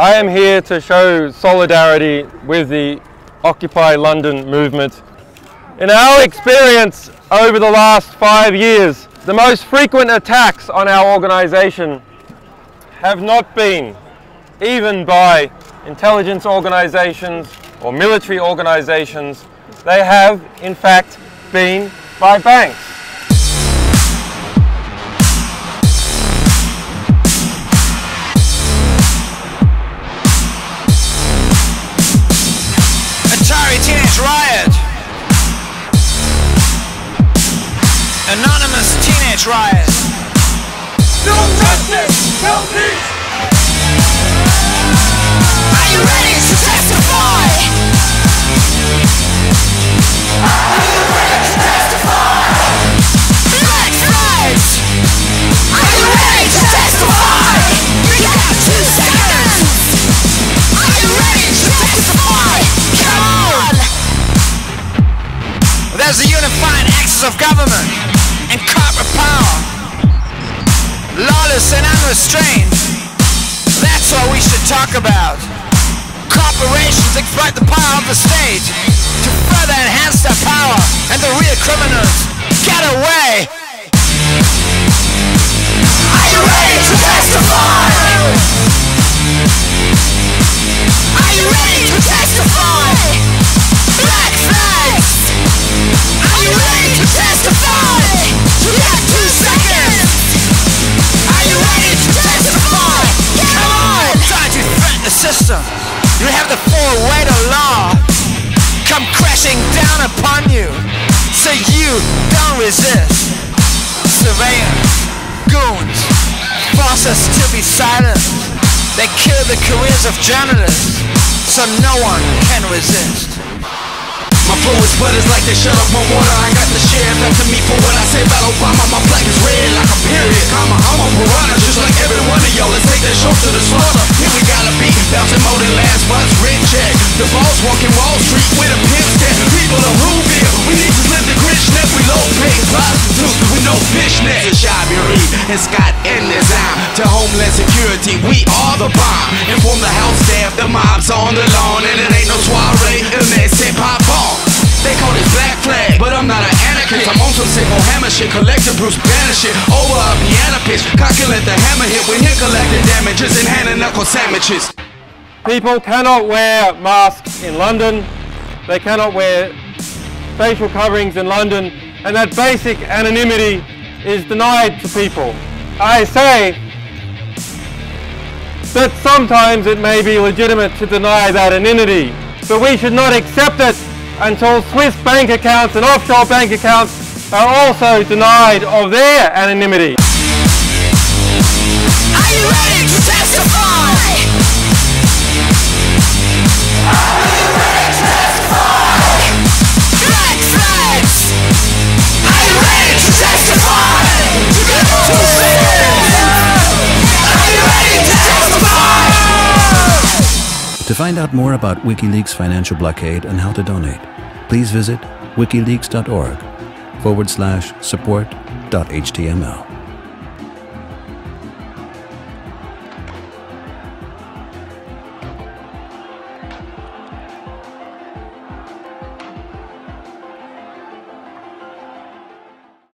I am here to show solidarity with the Occupy London movement. In our experience over the last five years, the most frequent attacks on our organisation have not been even by intelligence organisations or military organisations. They have, in fact, been by banks. Teenage Riot No justice, no peace Are you ready to testify? Are you ready to testify? Black Are you ready to testify? You got two seconds Are you ready to testify? Come on! There's a unifying axis of government and corporate power. Lawless and unrestrained. That's what we should talk about. Corporations exploit the power of the state To further enhance their power And the real criminals get away system. You have the full weight of law Come crashing down upon you. So you don't resist. Surveillance Goons Force us to be silent. They kill the careers of journalists So no one can resist. My flow is butters like they shut up my water. I got the sheriff after me for what I say about Obama. My flag is red like a period Comma, I'm a with a pimp People are here We need to live the net We low paid prostitutes with no fishnet Reed and Scott this time To Homeland Security we are the bomb. Inform the staff the mob's on the lawn. And it ain't no soiree unless hip hop on they call this black flag, but I'm not an anarchist. I'm on some hammer shit, collecting Bruce Banner shit. Over a piano pitch, let the hammer hit. We're here collecting damages and handing knuckle sandwiches People cannot wear masks in London. They cannot wear facial coverings in London. And that basic anonymity is denied to people. I say that sometimes it may be legitimate to deny that anonymity, but we should not accept it until Swiss bank accounts and offshore bank accounts are also denied of their anonymity. Are you ready to testify? Find out more about WikiLeaks' financial blockade and how to donate, please visit wikileaks.org forward slash support.html.